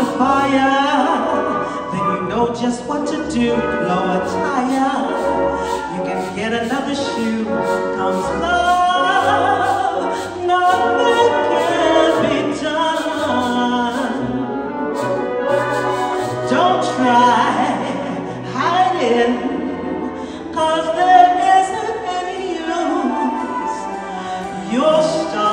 the fire. Then you know just what to do. Blow it tire, You can get another shoe. Comes love. Nothing can be done. Don't try hiding Cause there isn't any use. You're stuck.